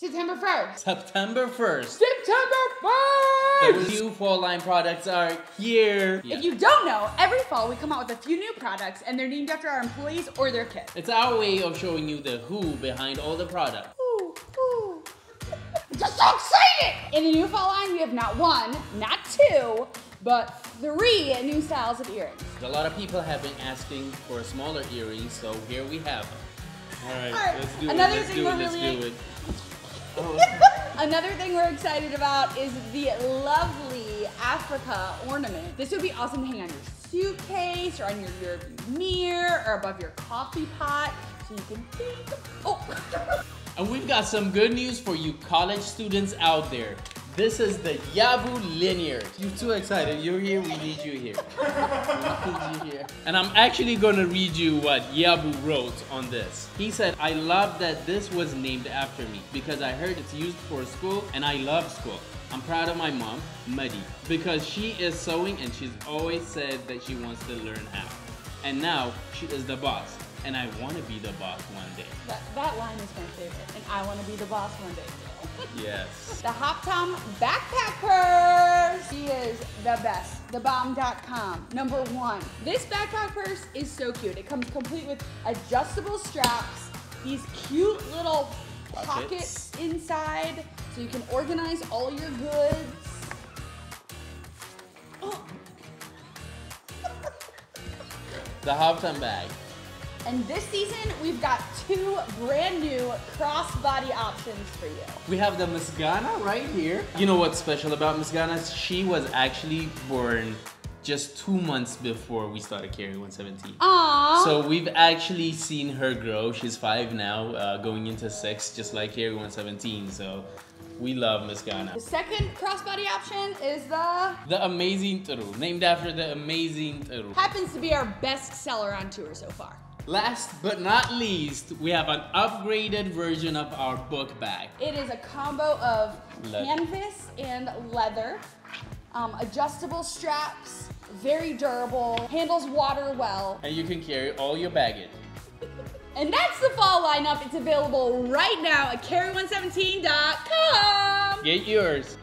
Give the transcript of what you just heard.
September 1st. September 1st. September 1st! The 1st! new fall line products are here. If you don't know, every fall we come out with a few new products and they're named after our employees or their kids. It's our way of showing you the who behind all the products. Ooh, ooh. Just so excited! In the new fall line, we have not one, not two, but three new styles of earrings. A lot of people have been asking for a smaller earrings, so here we have them. All right, All right, let's do another it. Let's thing do we're it. Let's really- do it. Another thing we're excited about is the lovely Africa ornament. This would be awesome to hang on your suitcase or on your, your mirror or above your coffee pot so you can think. Oh! and we've got some good news for you college students out there. This is the Yabu Linear. You're too excited. You're here. We need you here. We need you here. And I'm actually gonna read you what Yabu wrote on this. He said, I love that this was named after me because I heard it's used for school and I love school. I'm proud of my mom, Muddy, because she is sewing and she's always said that she wants to learn how. And now she is the boss. And I want to be the boss one day. that, that line is my favorite, and I want to be the boss one day. Yes. The Hop Tom Backpack Purse. She is the best. Thebomb.com. Number one. This backpack purse is so cute. It comes complete with adjustable straps, these cute little pockets, Pockets. inside, so you can organize all your goods. Oh, The Hopton bag. And this season, we've got two brand new crossbody options for you. We have the Musgana right here. You know what's special about Musgana? She was actually born just two months before we started carrying 117. Aww. So we've actually seen her grow. She's five now, uh, going into six, just like Carry 117. So we love Musgana. the second crossbody option is the The Amazing Turu, named after the Amazing Turu. happens to be our best seller on tour so far. Last but not least, we have an upgraded version of our book bag. It is a combo of canvas and leather, um, adjustable straps, very durable, handles water well. And you can carry all your baggage. And that's the fall lineup. It's available right now at carry117.com. Get yours.